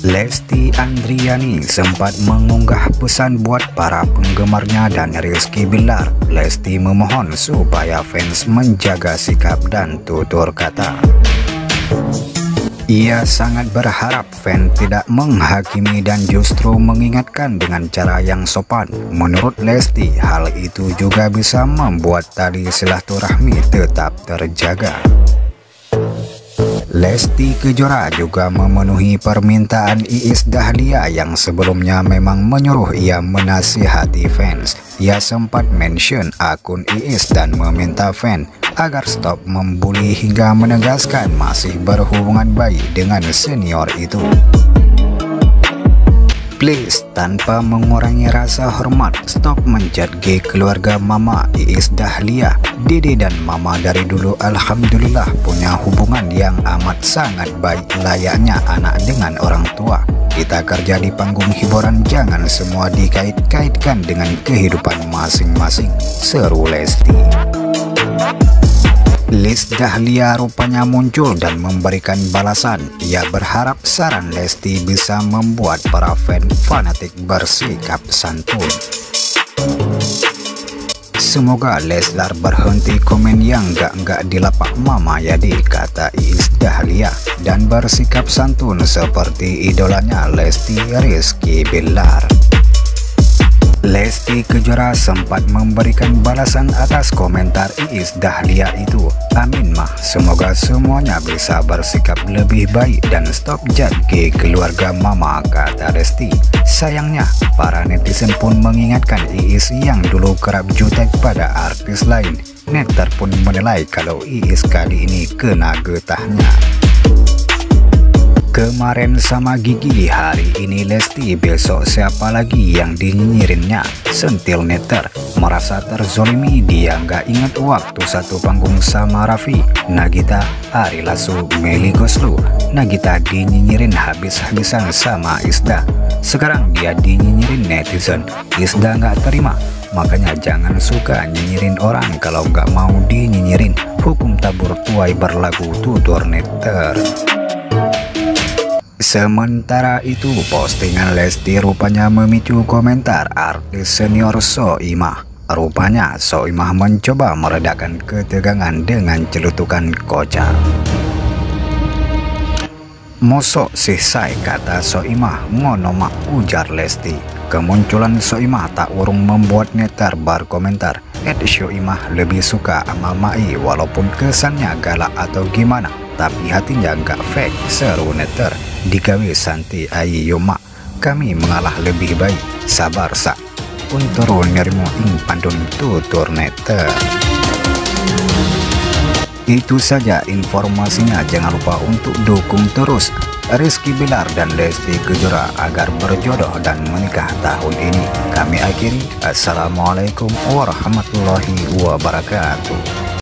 Lesti Andriani sempat mengunggah pesan buat para penggemarnya dan Rizky Bilar. Lesti memohon supaya fans menjaga sikap dan tutur kata. Ia sangat berharap fans tidak menghakimi dan justru mengingatkan dengan cara yang sopan. Menurut Lesti, hal itu juga bisa membuat tali silaturahmi tetap terjaga. Lesti Kejora juga memenuhi permintaan Iis Dahlia yang sebelumnya memang menyuruh ia menasihati fans. Ia sempat mention akun Iis dan meminta fans agar stop membuli hingga menegaskan masih berhubungan baik dengan senior itu. Please, tanpa mengurangi rasa hormat, stop menjadi keluarga Mama Iis Dahlia. Dede dan Mama dari dulu Alhamdulillah punya hubungan yang amat sangat baik layaknya anak dengan orang tua. Kita kerja di panggung hiburan jangan semua dikait-kaitkan dengan kehidupan masing-masing. Seru Lesti. Liz Dahlia rupanya muncul dan memberikan balasan. Ia berharap saran Lesti bisa membuat para fan fanatik bersikap santun. Semoga Leslar berhenti komen yang gak-gak di lapak mama ya di kata Iis Dahlia dan bersikap santun seperti idolanya Lesti Rizky Billar. Lesti Kejora sempat memberikan balasan atas komentar Iis Dahlia itu. Amin mah, semoga semuanya bisa bersikap lebih baik dan stop jadi keluarga mama, kata Lesti. Sayangnya, para netizen pun mengingatkan Iis yang dulu kerap jutek pada artis lain. Netter pun menilai kalau Iis kali ini kena getahnya. Kemarin sama Gigi, hari ini Lesti, besok siapa lagi yang dinyinyirinnya? Sentil netter, merasa terzolimi dia nggak ingat waktu satu panggung sama Raffi, Nagita, Ari Lasso, Meli Goslu. Nagita dinyinyirin habis-habisan sama Isda. Sekarang dia dinyinyirin netizen, Isda nggak terima. Makanya jangan suka nyinyirin orang kalau nggak mau dinyinyirin. Hukum tabur tuai berlaku tutur netter. Sementara itu, postingan Lesti rupanya memicu komentar artis senior Soimah. Rupanya Soimah mencoba meredakan ketegangan dengan celutukan kocak. Mosok sih say kata Soimah ngono mak ujar Lesti. Kemunculan Soimah tak urung membuat netar berkomentar. Ed Soimah lebih suka sama Mai walaupun kesannya galak atau gimana. Tapi hatinya gak fake seru netar digawe Santi ayo mak kami mengalah lebih baik. Sabar sak untuk nerimo ing pandun tutur neta itu saja informasinya. Jangan lupa untuk dukung terus Rizky Bilar dan Lesti Kejora agar berjodoh dan menikah tahun ini. Kami akhiri. Assalamualaikum warahmatullahi wabarakatuh